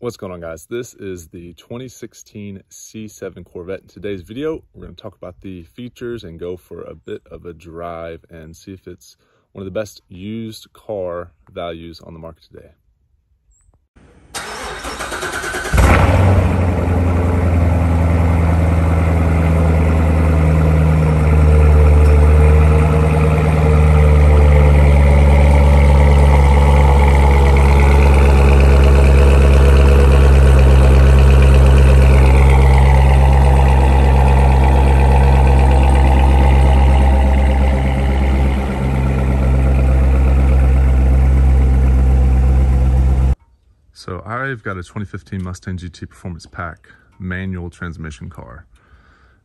What's going on guys? This is the 2016 C7 Corvette. In today's video, we're going to talk about the features and go for a bit of a drive and see if it's one of the best used car values on the market today. So I've got a 2015 Mustang GT Performance Pack manual transmission car.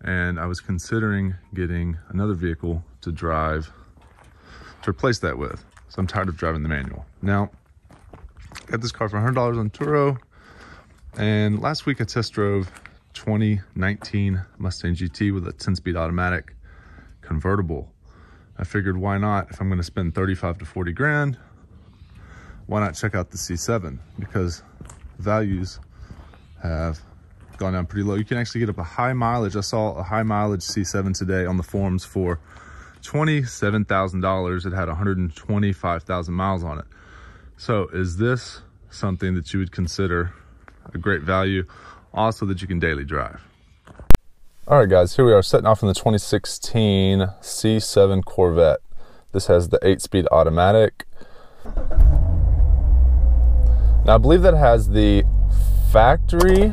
And I was considering getting another vehicle to drive, to replace that with. So I'm tired of driving the manual. Now, got this car for $100 on Turo. And last week I test drove 2019 Mustang GT with a 10-speed automatic convertible. I figured why not, if I'm gonna spend 35 to 40 grand, why not check out the C7? Because values have gone down pretty low. You can actually get up a high mileage. I saw a high mileage C7 today on the forums for $27,000. It had 125,000 miles on it. So is this something that you would consider a great value? Also that you can daily drive. All right, guys, here we are setting off in the 2016 C7 Corvette. This has the eight speed automatic. Now, I believe that has the factory.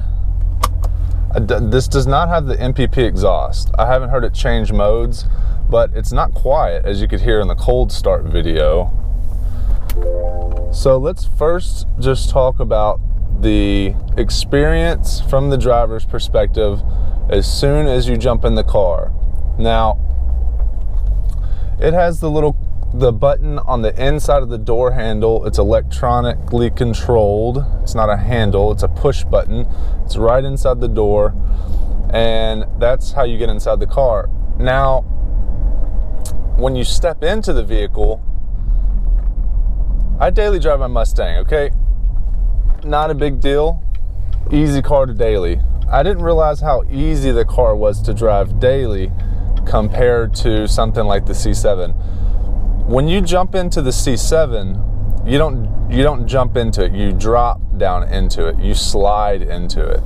Uh, this does not have the NPP exhaust. I haven't heard it change modes, but it's not quiet as you could hear in the cold start video. So let's first just talk about the experience from the driver's perspective as soon as you jump in the car. Now, it has the little the button on the inside of the door handle it's electronically controlled. It's not a handle it's a push button. It's right inside the door and that's how you get inside the car. Now when you step into the vehicle i daily drive my mustang okay? Not a big deal. Easy car to daily. I didn't realize how easy the car was to drive daily compared to something like the c7 when you jump into the C7, you don't you don't jump into it. You drop down into it. You slide into it.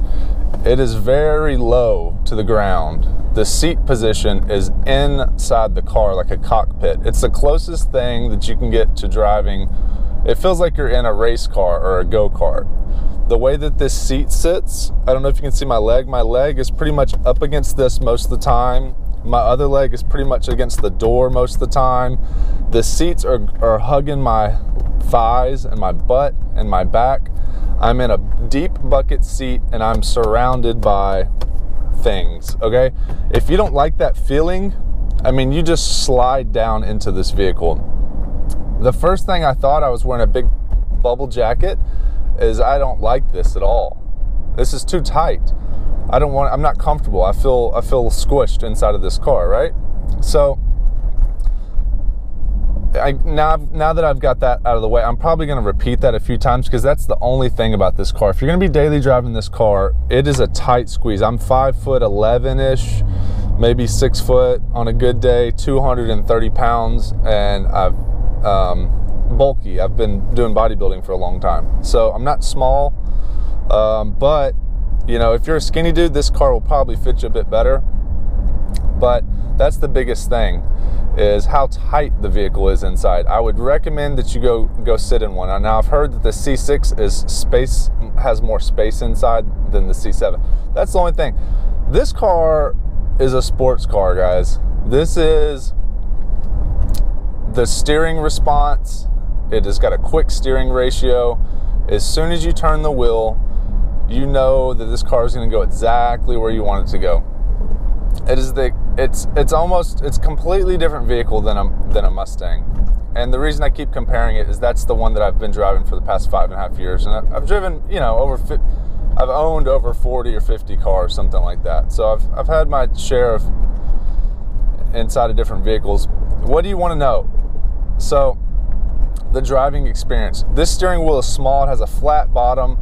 It is very low to the ground. The seat position is inside the car like a cockpit. It's the closest thing that you can get to driving. It feels like you're in a race car or a go-kart. The way that this seat sits, I don't know if you can see my leg. My leg is pretty much up against this most of the time my other leg is pretty much against the door most of the time. The seats are, are hugging my thighs and my butt and my back. I'm in a deep bucket seat and I'm surrounded by things, okay? If you don't like that feeling, I mean, you just slide down into this vehicle. The first thing I thought I was wearing a big bubble jacket is I don't like this at all. This is too tight. I don't want. I'm not comfortable. I feel I feel squished inside of this car, right? So I now now that I've got that out of the way, I'm probably going to repeat that a few times because that's the only thing about this car. If you're going to be daily driving this car, it is a tight squeeze. I'm five foot eleven ish, maybe six foot on a good day, 230 pounds, and I've um, bulky. I've been doing bodybuilding for a long time, so I'm not small, um, but you know, if you're a skinny dude, this car will probably fit you a bit better. But that's the biggest thing is how tight the vehicle is inside. I would recommend that you go go sit in one. Now I've heard that the C6 is space has more space inside than the C7. That's the only thing. This car is a sports car, guys. This is the steering response. It has got a quick steering ratio. As soon as you turn the wheel, you know that this car is going to go exactly where you want it to go. It is the it's it's almost it's completely different vehicle than a than a Mustang. And the reason I keep comparing it is that's the one that I've been driving for the past five and a half years, and I've driven you know over I've owned over 40 or 50 cars, something like that. So I've I've had my share of inside of different vehicles. What do you want to know? So the driving experience. This steering wheel is small. It has a flat bottom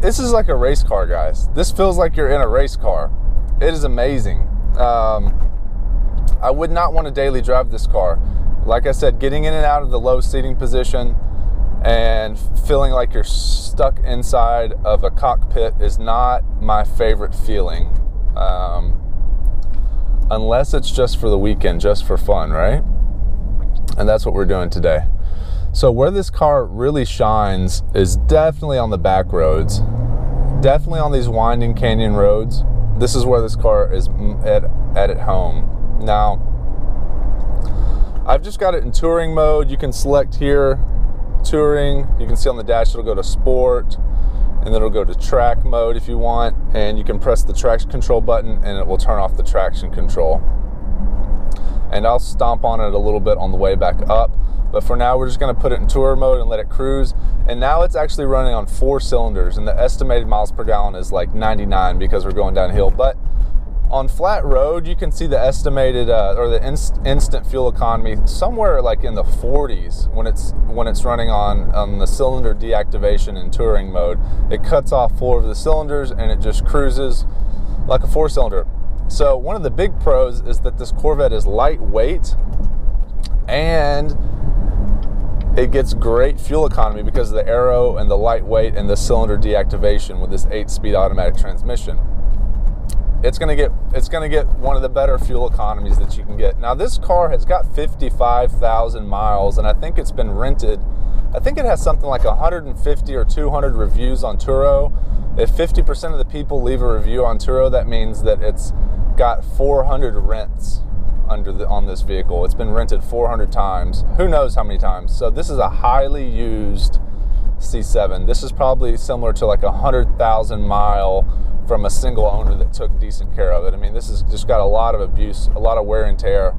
this is like a race car, guys. This feels like you're in a race car. It is amazing. Um, I would not want to daily drive this car. Like I said, getting in and out of the low seating position and feeling like you're stuck inside of a cockpit is not my favorite feeling. Um, unless it's just for the weekend, just for fun, right? And that's what we're doing today. So, where this car really shines is definitely on the back roads, definitely on these winding canyon roads. This is where this car is at, at, at home. Now, I've just got it in touring mode. You can select here touring. You can see on the dash it'll go to sport and then it'll go to track mode if you want. And you can press the traction control button and it will turn off the traction control. And I'll stomp on it a little bit on the way back up. But for now, we're just going to put it in tour mode and let it cruise. And now it's actually running on four cylinders, and the estimated miles per gallon is like 99 because we're going downhill. But on flat road, you can see the estimated uh, or the inst- instant fuel economy somewhere like in the 40s when it's when it's running on on the cylinder deactivation in touring mode. It cuts off four of the cylinders and it just cruises like a four cylinder. So one of the big pros is that this Corvette is lightweight and it gets great fuel economy because of the aero and the lightweight and the cylinder deactivation with this eight-speed automatic transmission it's going to get it's going to get one of the better fuel economies that you can get. Now this car has got 55,000 miles and I think it's been rented. I think it has something like 150 or 200 reviews on Turo. If 50% of the people leave a review on Turo, that means that it's got 400 rents under the on this vehicle. It's been rented 400 times. Who knows how many times. So this is a highly used C7. This is probably similar to like a 100,000 mile from a single owner that took decent care of it. I mean, this has just got a lot of abuse, a lot of wear and tear.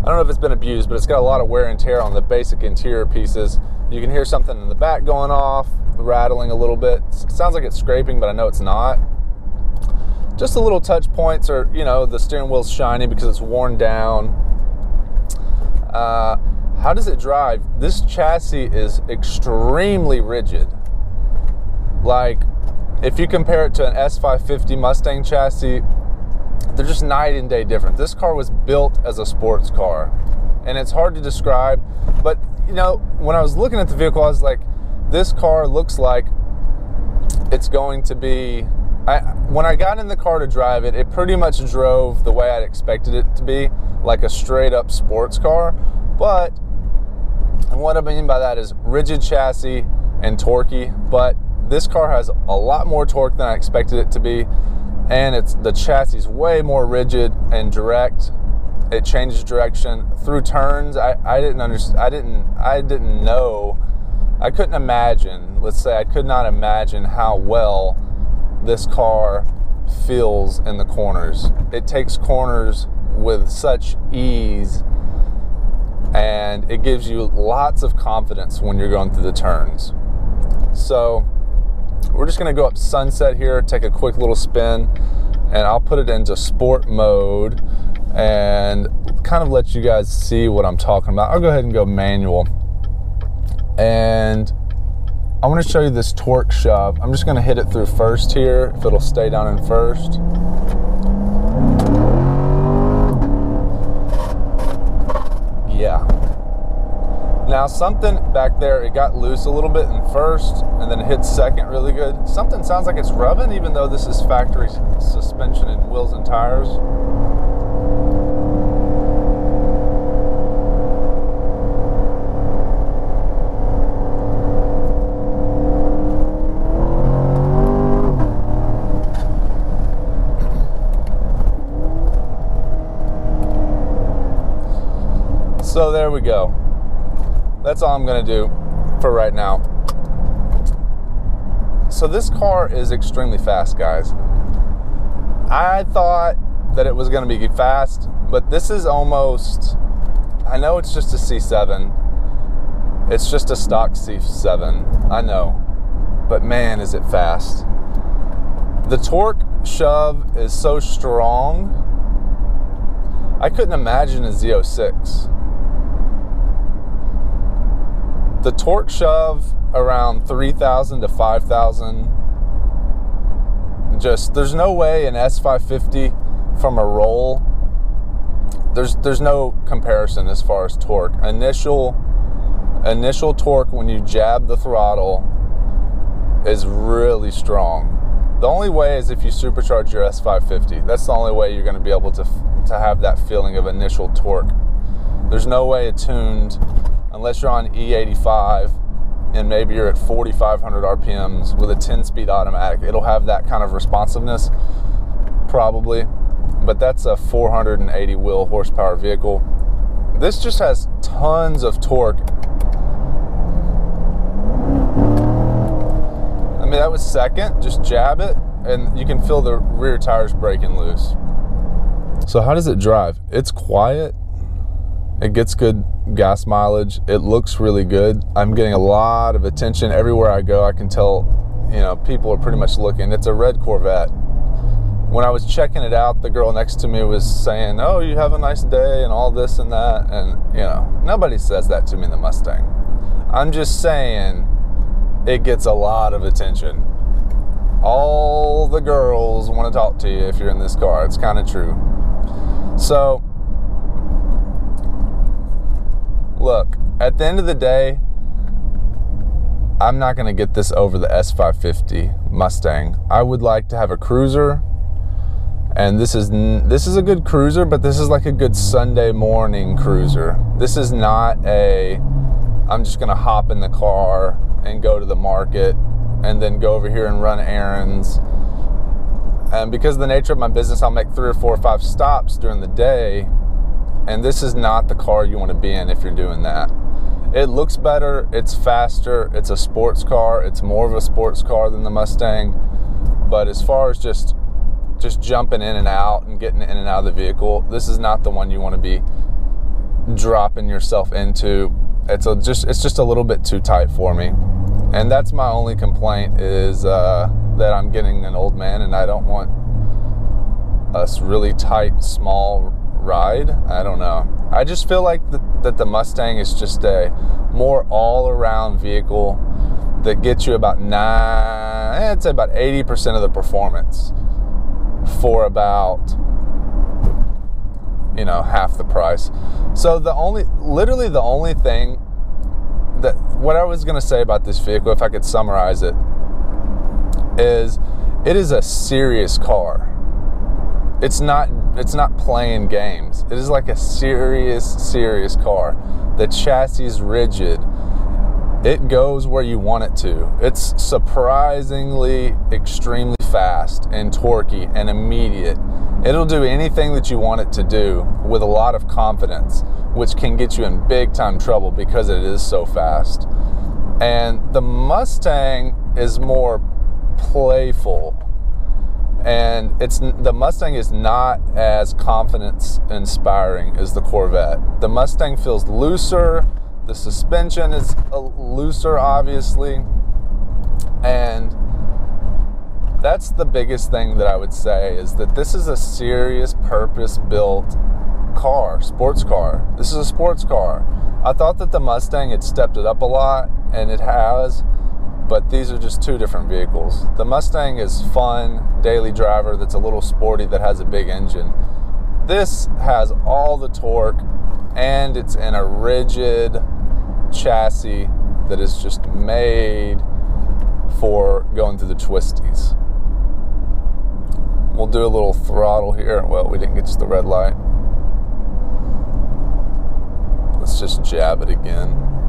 I don't know if it's been abused, but it's got a lot of wear and tear on the basic interior pieces. You can hear something in the back going off, rattling a little bit. It sounds like it's scraping, but I know it's not. Just the little touch points are, you know, the steering wheel's shiny because it's worn down. Uh, how does it drive? This chassis is extremely rigid. Like, if you compare it to an S550 Mustang chassis, they're just night and day different. This car was built as a sports car, and it's hard to describe. But you know, when I was looking at the vehicle, I was like, this car looks like it's going to be. I, when I got in the car to drive it, it pretty much drove the way I'd expected it to be, like a straight up sports car. But what I mean by that is rigid chassis and torquey, but this car has a lot more torque than I expected it to be, and it's the chassis is way more rigid and direct. It changes direction through turns. I, I didn't understand. I didn't. I didn't know. I couldn't imagine. Let's say I could not imagine how well this car feels in the corners. It takes corners with such ease and it gives you lots of confidence when you're going through the turns. So, we're just gonna go up Sunset here, take a quick little spin, and I'll put it into sport mode and kind of let you guys see what I'm talking about. I'll go ahead and go manual. And I want to show you this torque shove. I'm just going to hit it through first here, if it'll stay down in first. Yeah, now something back there, it got loose a little bit in first and then it hit second really good. Something sounds like it's rubbing even though this is factory suspension and wheels and tires. So there we go. That's all I'm going to do for right now. So this car is extremely fast, guys. I thought that it was going to be fast, but this is almost I know it's just a C7. It's just a stock C7. I know. But man, is it fast. The torque shove is so strong. I couldn't imagine a Z06 the torque shove around 3,000 to 5,000 just there's no way an S550 from a roll. There's there's no comparison as far as torque. Initial initial torque when you jab the throttle is really strong. The only way is if you supercharge your S550. That's the only way you're going to be able to to have that feeling of initial torque. There's no way it tuned unless you're on E85 and maybe you're at 4,500 RPMs with a 10 speed automatic. It'll have that kind of responsiveness, probably, but that's a 480 wheel horsepower vehicle. This just has tons of torque. I mean, that was second, just jab it, and you can feel the rear tires breaking loose. So, how does it drive? It's quiet, it gets good gas mileage. It looks really good. I'm getting a lot of attention everywhere I go. I can tell, you know, people are pretty much looking. It's a red Corvette. When I was checking it out, the girl next to me was saying, "Oh, you have a nice day," and all this and that. And you know, nobody says that to me in the Mustang. I'm just saying, it gets a lot of attention. All the girls want to talk to you if you're in this car. It's kind of true. So look, at the end of the day, I'm not going to get this over the S550 Mustang. I would like to have a cruiser, and this is this is a good cruiser, but this is like a good Sunday morning cruiser. This is not a I'm just going to hop in the car and go to the market and then go over here and run errands. And because of the nature of my business, I'll make three or four or five stops during the day and this is not the car you want to be in if you're doing that. It looks better, it's faster, it's a sports car, it's more of a sports car than the Mustang. But as far as just just jumping in and out and getting in and out of the vehicle, this is not the one you want to be dropping yourself into. It's a, just it's just a little bit too tight for me. And that's my only complaint is uh, that I'm getting an old man and I don't want us really tight, small ride. I don't know. I just feel like the, that the Mustang is just a more all around vehicle that gets you about nine, I'd say about 80% of the performance for about, you know, half the price. So the only, literally the only thing that, what I was going to say about this vehicle, if I could summarize it, is it is a serious car it's not it's not playing games. It is like a serious serious car. The chassis is rigid. It goes where you want it to. It's surprisingly extremely fast and torquey and immediate. It'll do anything that you want it to do with a lot of confidence, which can get you in big time trouble because it is so fast. And the Mustang is more playful and it's the Mustang is not as confidence inspiring as the Corvette. The Mustang feels looser, the suspension is looser obviously, and that's the biggest thing that I would say is that this is a serious purpose built car, sports car. This is a sports car. I thought that the Mustang had stepped it up a lot and it has but these are just two different vehicles. The Mustang is fun, daily driver that's a little sporty that has a big engine. This has all the torque and it's in a rigid chassis that is just made for going through the twisties. We'll do a little throttle here. Well, we didn't get to the red light. Let's just jab it again.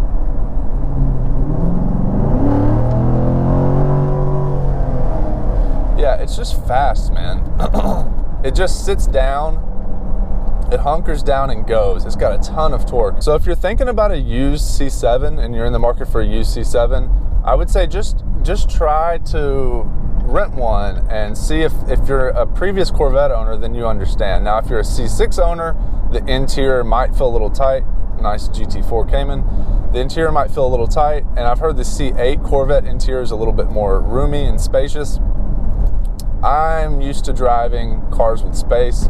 Yeah, it's just fast, man. it just sits down, it hunkers down and goes. It's got a ton of torque. So if you're thinking about a used C7 and you're in the market for a used C7, I would say just just try to rent one and see if, if you're a previous Corvette owner, then you understand. Now, if you're a C6 owner, the interior might feel a little tight. Nice GT4 Cayman. The interior might feel a little tight, and I've heard the C8 Corvette interior is a little bit more roomy and spacious. I'm used to driving cars with space.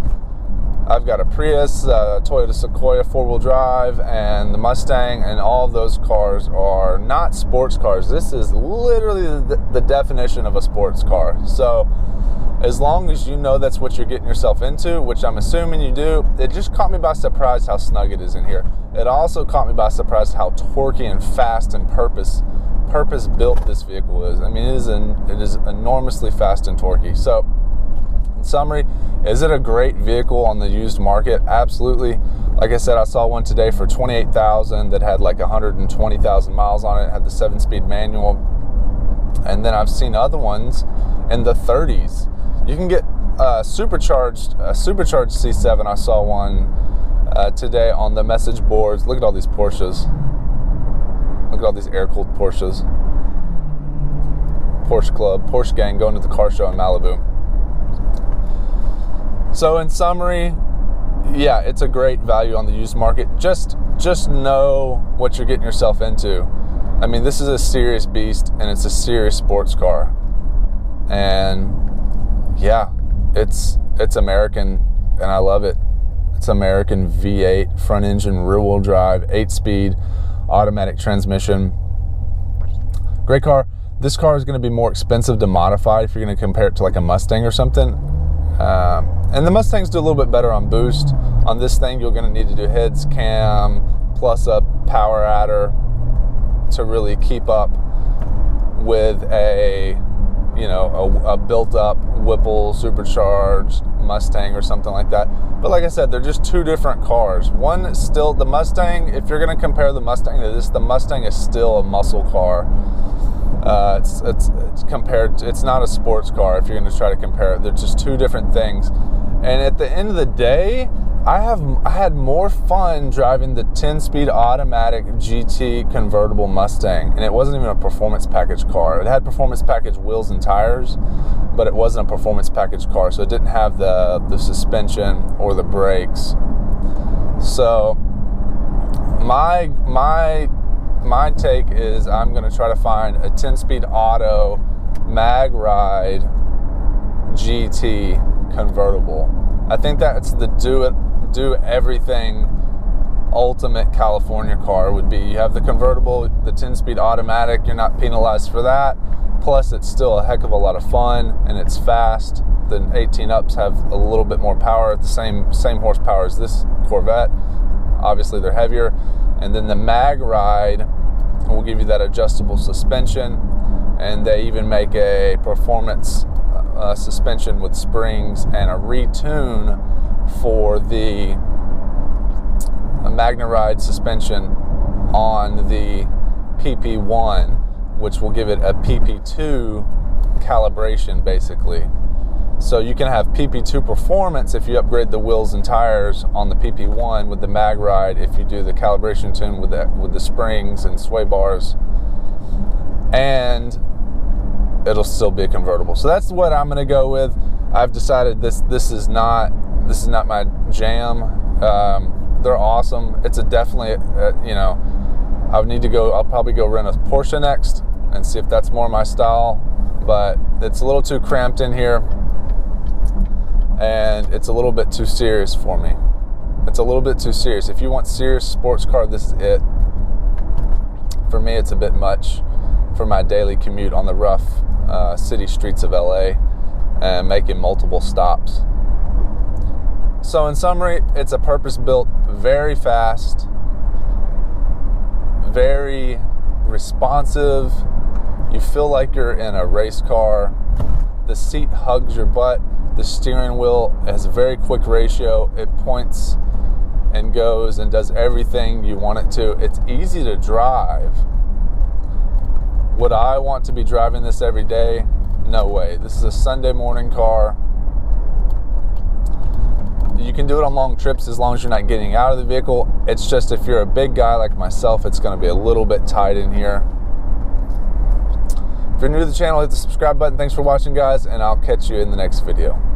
I've got a Prius, a Toyota Sequoia four wheel drive, and the Mustang, and all those cars are not sports cars. This is literally the, the definition of a sports car. So as long as you know that's what you're getting yourself into, which I'm assuming you do, it just caught me by surprise how snug it is in here. It also caught me by surprise how torquey and fast and purpose purpose built this vehicle is. I mean, it is an, it is enormously fast and torquey. So, in summary, is it a great vehicle on the used market? Absolutely. Like I said, I saw one today for 28,000 that had like 120,000 miles on it, had the 7-speed manual. And then I've seen other ones in the 30s you can get uh, supercharged a supercharged C7. I saw one uh, today on the message boards. Look at all these Porsches. Look at all these air cooled Porsches. Porsche Club, Porsche Gang going to the car show in Malibu. So in summary, yeah, it's a great value on the used market. Just just know what you're getting yourself into. I mean, this is a serious beast and it's a serious sports car. And yeah, it's it's American, and I love it. It's American V8 front engine, rear wheel drive, eight speed, automatic transmission. Great car. This car is going to be more expensive to modify if you're going to compare it to like a Mustang or something. Um, and the Mustangs do a little bit better on boost. On this thing, you're going to need to do heads, cam, plus a power adder to really keep up with a you know, a, a built up Whipple supercharged Mustang or something like that. But like I said, they're just two different cars. One still the Mustang, if you're going to compare the Mustang to this, the Mustang is still a muscle car. Uh, it's, it's, it's compared, to, it's not a sports car if you're going to try to compare it. They're just two different things. And at the end of the day, I have I had more fun driving the 10-speed automatic GT convertible Mustang, and it wasn't even a performance package car. It had performance package wheels and tires, but it wasn't a performance package car, so it didn't have the the suspension or the brakes. So my my my take is I'm going to try to find a 10-speed auto mag ride GT convertible. I think that's the do it do everything ultimate California car would be. You have the convertible, the 10 speed automatic, you're not penalized for that. Plus, it's still a heck of a lot of fun and it's fast. The 18 ups have a little bit more power, the same same horsepower as this Corvette. Obviously, they're heavier. And then the Mag Ride will give you that adjustable suspension, and they even make a performance uh, suspension with springs and a retune for the a MagneRide suspension on the PP1, which will give it a PP2 calibration basically. So you can have PP2 performance if you upgrade the wheels and tires on the PP1 with the mag ride, if you do the calibration tune with the, with the springs and sway bars. And it'll still be a convertible. So that's what I'm going to go with. I've decided this this is not this is not my jam. Um, they're awesome. It's a definitely, uh, you know, I would need to go. I'll probably go rent a Porsche next and see if that's more my style. But it's a little too cramped in here, and it's a little bit too serious for me. It's a little bit too serious. If you want serious sports car, this is it. For me, it's a bit much for my daily commute on the rough uh, city streets of LA and making multiple stops. So, in summary, it's a purpose built, very fast, very responsive. You feel like you're in a race car. The seat hugs your butt. The steering wheel has a very quick ratio. It points and goes and does everything you want it to. It's easy to drive. Would I want to be driving this every day? No way. This is a Sunday morning car you can do it on long trips as long as you're not getting out of the vehicle. It's just if you're a big guy like myself, it's going to be a little bit tight in here. If you're new to the channel, hit the subscribe button. Thanks for watching, guys, and I'll catch you in the next video.